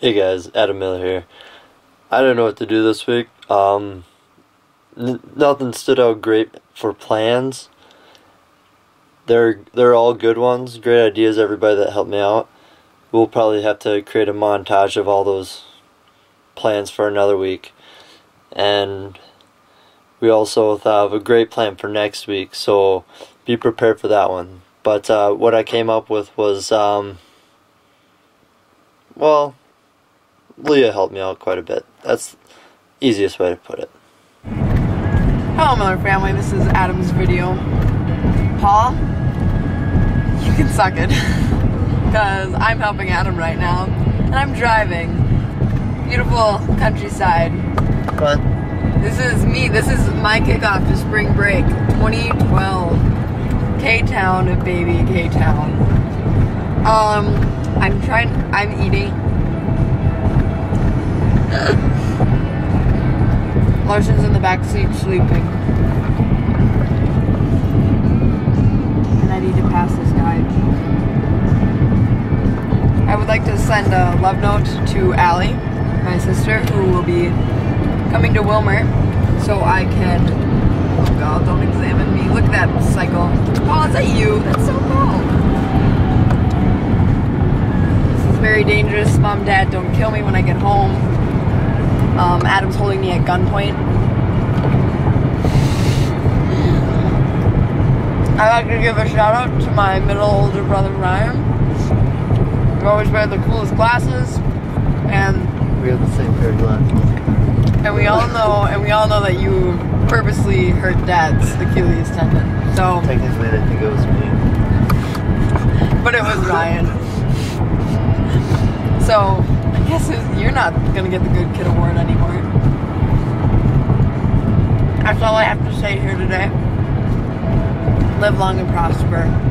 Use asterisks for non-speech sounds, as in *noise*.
Hey guys, Adam Miller here. I don't know what to do this week. Um, nothing stood out great for plans. They're they're all good ones, great ideas. Everybody that helped me out. We'll probably have to create a montage of all those plans for another week, and we also have a great plan for next week. So be prepared for that one. But uh, what I came up with was, um, well, Leah helped me out quite a bit. That's the easiest way to put it. Hello, Miller family. This is Adam's video. Paul, you can suck it. *laughs* Because I'm helping Adam right now. And I'm driving. Beautiful countryside. What? This is me. This is my kickoff to spring break 2012. K Town, baby, K Town. Um, I'm trying, I'm eating. Lotion's in the back seat sleeping. And I need to pass this guy. I would like to send a love note to Allie, my sister, who will be coming to Wilmer so I can. Oh god, don't examine me. Look at that cycle. Paul, is that you? That's so cool. This is very dangerous. Mom, dad, don't kill me when I get home. Um, Adam's holding me at gunpoint. I'd like to give a shout out to my middle older brother Ryan. We always wear the coolest glasses, and We have the same pair of glasses. and we all know, and we all know that you purposely hurt Dad's Achilles tendon. So, Technically, I think it was me. but it was Ryan. So, guess you're not gonna get the Good Kid Award anymore. That's all I have to say here today. Live long and prosper.